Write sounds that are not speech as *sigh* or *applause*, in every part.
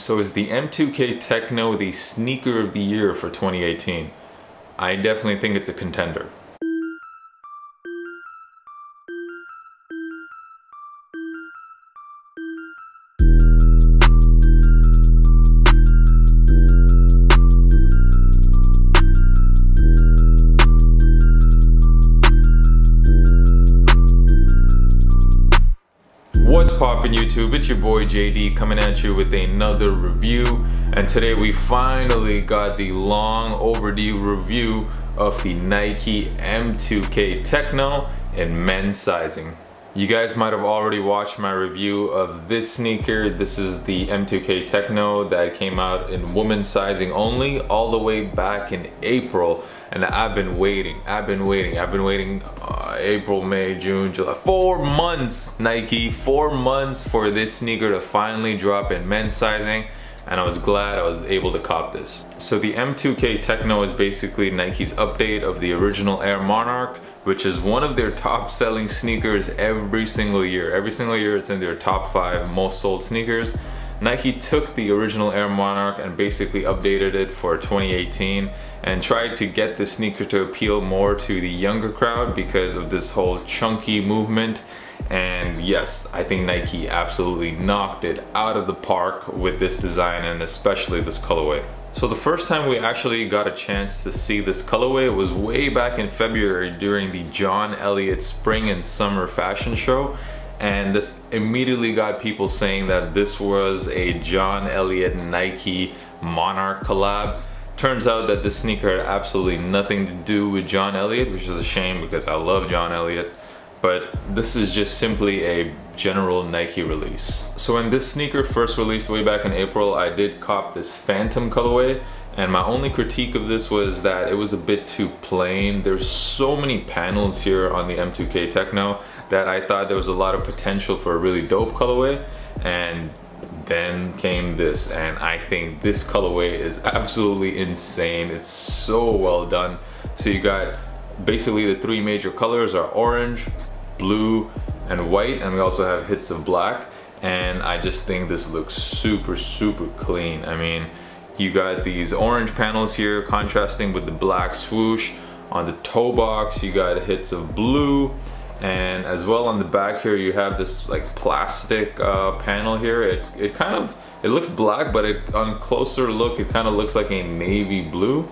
So is the M2K Tekno the sneaker of the year for 2018? I definitely think it's a contender. It's your boy JD coming at you with another review and today we finally got the long overdue review of the Nike M2K Tekno in men's sizing. You guys might have already watched my review of this sneaker. This is the M2K Tekno that came out in women's sizing only all the way back in April. And I've been waiting, I've been waiting, I've been waiting uh, April, May, June, July, four months Nike, four months for this sneaker to finally drop in men's sizing and I was glad I was able to cop this. So the M2K Tekno is basically Nike's update of the original Air Monarch, which is one of their top selling sneakers every single year. Every single year it's in their top five most sold sneakers. Nike took the original Air Monarch and basically updated it for 2018 and tried to get the sneaker to appeal more to the younger crowd because of this whole chunky movement and yes, I think Nike absolutely knocked it out of the park with this design and especially this colorway. So the first time we actually got a chance to see this colorway was way back in February during the John Elliott Spring and Summer Fashion Show. And this immediately got people saying that this was a John Elliott Nike Monarch collab. Turns out that this sneaker had absolutely nothing to do with John Elliott, which is a shame because I love John Elliott but this is just simply a general Nike release. So when this sneaker first released way back in April, I did cop this Phantom colorway and my only critique of this was that it was a bit too plain. There's so many panels here on the M2K Tekno that I thought there was a lot of potential for a really dope colorway and then came this and I think this colorway is absolutely insane. It's so well done. So you got basically the three major colors are orange, blue and white and we also have hits of black. And I just think this looks super super clean. I mean you got these orange panels here contrasting with the black swoosh on the toe box. You got hits of blue. And as well on the back here you have this like plastic uh, panel here. It, it kind of it looks black but it on closer look it kind of looks like a navy blue.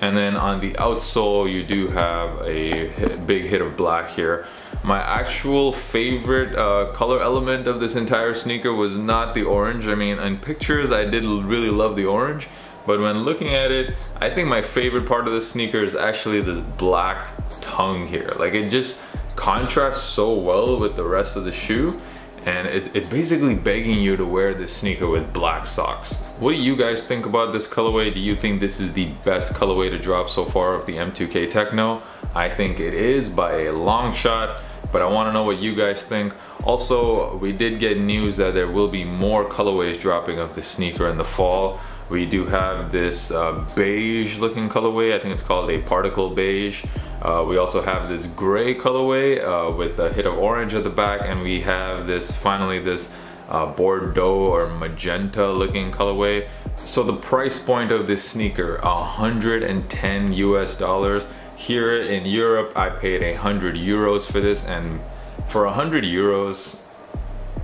And then on the outsole you do have a hit, big hit of black here my actual favorite uh, color element of this entire sneaker was not the orange I mean in pictures I did really love the orange but when looking at it I think my favorite part of the sneaker is actually this black tongue here like it just contrasts so well with the rest of the shoe and it's, it's basically begging you to wear this sneaker with black socks. What do you guys think about this colorway? Do you think this is the best colorway to drop so far of the M2K Tekno? I think it is by a long shot, but I wanna know what you guys think. Also, we did get news that there will be more colorways dropping of the sneaker in the fall. We do have this uh, beige looking colorway. I think it's called a particle beige. Uh, we also have this gray colorway uh, with a hit of orange at the back and we have this finally this uh, Bordeaux or magenta looking colorway. So the price point of this sneaker, 110 US dollars. Here in Europe, I paid 100 euros for this and for 100 euros,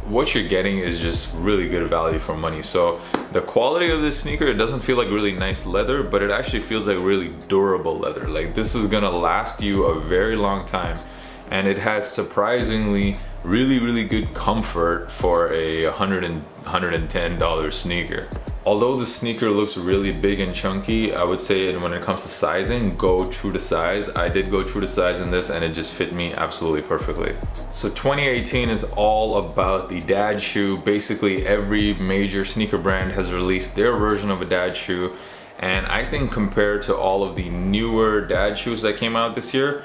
what you're getting is just really good value for money. So the quality of this sneaker, it doesn't feel like really nice leather, but it actually feels like really durable leather. Like this is gonna last you a very long time. And it has surprisingly really, really good comfort for a 100 and $110 sneaker. Although the sneaker looks really big and chunky, I would say when it comes to sizing, go true to size. I did go true to size in this and it just fit me absolutely perfectly. So 2018 is all about the dad shoe. Basically every major sneaker brand has released their version of a dad shoe. And I think compared to all of the newer dad shoes that came out this year,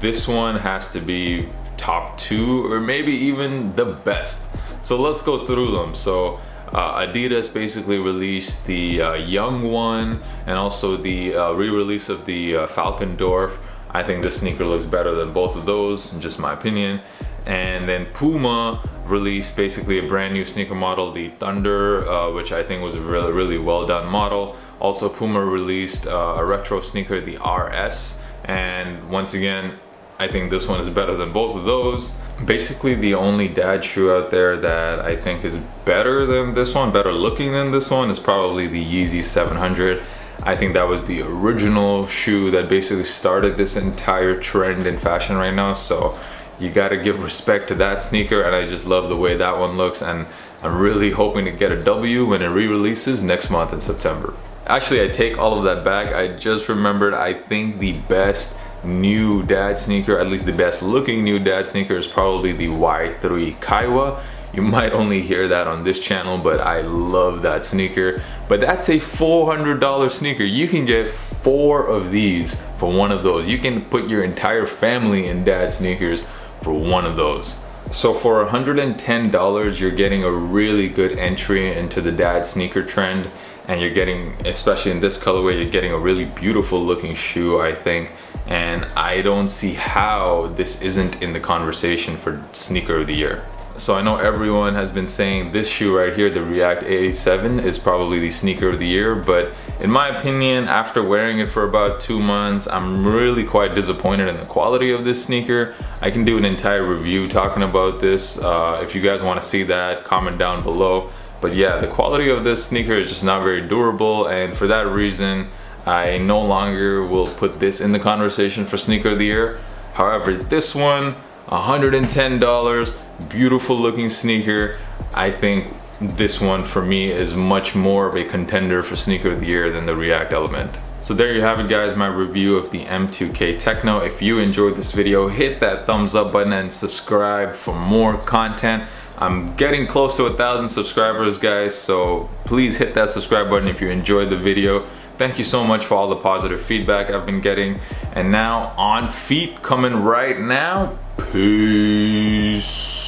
this one has to be top two or maybe even the best. So let's go through them. So uh, Adidas basically released the uh, Yung-1 and also the uh, re-release of the uh, Falcon Dorf. I think this sneaker looks better than both of those, just my opinion. And then Puma released basically a brand new sneaker model, the Thunder, uh, which I think was a really, really well done model. Also, Puma released uh, a retro sneaker, the RS. And once again, I think this one is better than both of those. Basically the only dad shoe out there that I think is better than this one, better looking than this one is probably the Yeezy 700. I think that was the original shoe that basically started this entire trend in fashion right now. So you gotta give respect to that sneaker and I just love the way that one looks and I'm really hoping to get a W when it re-releases next month in September. Actually, I take all of that back. I just remembered I think the best new dad sneaker, at least the best looking new dad sneaker is probably the Y3 Kaiwa. You *laughs* might only hear that on this channel, but I love that sneaker. But that's a $400 sneaker. You can get four of these for one of those. You can put your entire family in dad sneakers for one of those. So for $110, you're getting a really good entry into the dad sneaker trend and you're getting, especially in this colorway, you're getting a really beautiful looking shoe, I think. And I don't see how this isn't in the conversation for sneaker of the year. So I know everyone has been saying this shoe right here, the React 87 is probably the sneaker of the year, but in my opinion, after wearing it for about two months, I'm really quite disappointed in the quality of this sneaker. I can do an entire review talking about this. Uh, if you guys wanna see that, comment down below. But yeah, the quality of this sneaker is just not very durable and for that reason, I no longer will put this in the conversation for sneaker of the year. However, this one, $110, beautiful looking sneaker. I think this one for me is much more of a contender for sneaker of the year than the React Element. So there you have it guys, my review of the M2K Tekno. If you enjoyed this video, hit that thumbs up button and subscribe for more content. I'm getting close to a thousand subscribers guys, so please hit that subscribe button if you enjoyed the video. Thank you so much for all the positive feedback I've been getting. And now on feet coming right now. Peace.